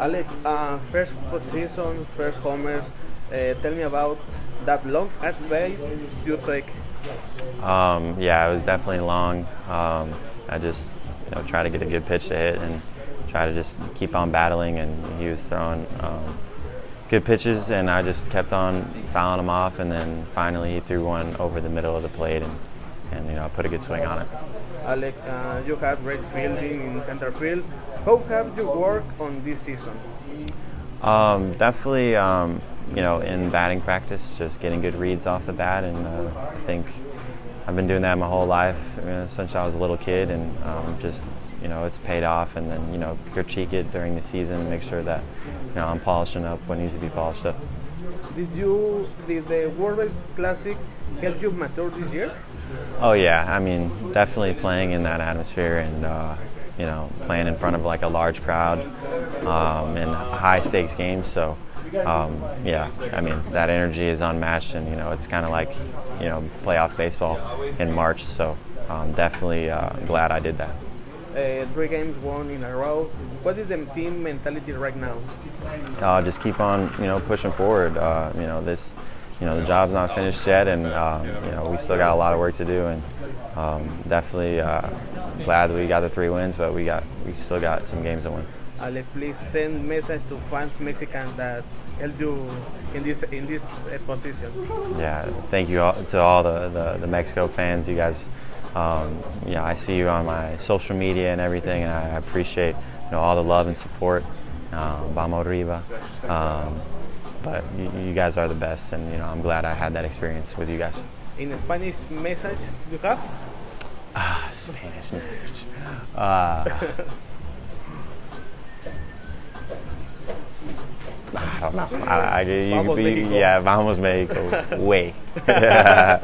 Alex, uh, first season, first homers. Uh, tell me about that long at bat you take. Um, yeah, it was definitely long. Um, I just you know try to get a good pitch to hit and try to just keep on battling. And he was throwing um, good pitches, and I just kept on fouling him off. And then finally, he threw one over the middle of the plate, and and you know put a good swing on it. Alex, uh, you have great fielding in center field. How have you worked on this season? Um, definitely, um, you know, in batting practice, just getting good reads off the bat, and uh, I think I've been doing that my whole life you know, since I was a little kid, and um, just you know it's paid off. And then you know critique it during the season, make sure that you know I'm polishing up what needs to be polished up. Did you did the World Classic help you mature this year? Oh yeah, I mean definitely playing in that atmosphere and uh, you know playing in front of like a large crowd um, in high stakes games. So um, yeah, I mean that energy is unmatched, and you know it's kind of like you know playoff baseball in March. So um, definitely uh, glad I did that. Uh, three games won in a row. What is the team mentality right now? Uh, just keep on you know pushing forward. Uh, you know this. You know the job's not finished yet, and um, you know we still got a lot of work to do, and um, definitely uh, glad we got the three wins, but we got we still got some games to win. Ale, please send message to fans Mexican that help you in this in this uh, position. Yeah, thank you all, to all the, the, the Mexico fans. You guys, um, yeah, I see you on my social media and everything, and I appreciate you know all the love and support. Um, vamos arriba. Um, but you, you guys are the best, and you know I'm glad I had that experience with you guys. In Spanish message you have? Ah, Spanish message. Uh, I don't know. I, I, you, you, yeah, vamos Mexico. Way.